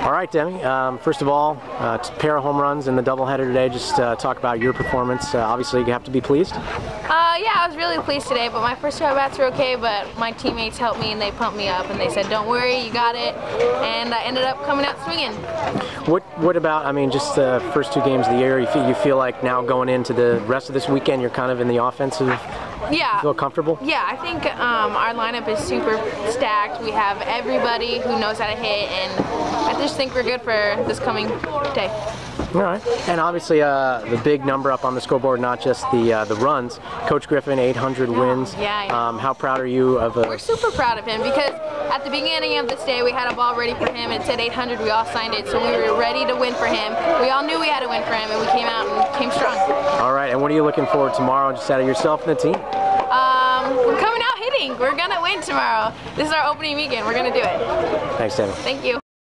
All right, Demi. Um, first of all, uh, pair of home runs in the doubleheader today. Just uh, talk about your performance. Uh, obviously, you have to be pleased. Uh, yeah, I was really pleased today, but my first two at bats were okay, but my teammates helped me and they pumped me up and they said, don't worry, you got it. And I ended up coming out swinging. What What about, I mean, just the first two games of the year, you feel, you feel like now going into the rest of this weekend, you're kind of in the offensive yeah. feel comfortable? Yeah, I think um, our lineup is super stacked. We have everybody who knows how to hit, and I just think we're good for this coming day. All right, and obviously uh, the big number up on the scoreboard, not just the uh, the runs. Coach Griffin, 800 wins. Yeah. Um, how proud are you of? A... We're super proud of him because at the beginning of this day we had a ball ready for him. It said 800. We all signed it, so we were ready to win for him. We all knew we had to win for him, and we came out and came strong. All right, and what are you looking forward tomorrow, just out of yourself and the team? Um, we're coming out hitting. We're gonna win tomorrow. This is our opening weekend. We're gonna do it. Thanks, Demi. Thank you.